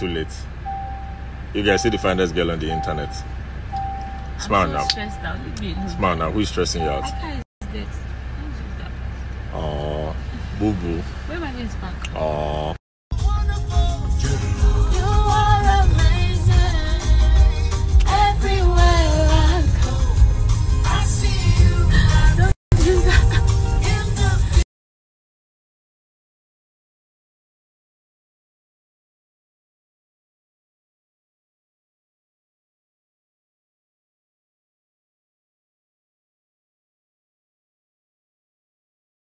too late. You guys see the finest girl on the internet. Smile so now. stressed out. Smile now. Who's stressing you out? car can't use that. Oh, boo boo. Where my I going to? Oh,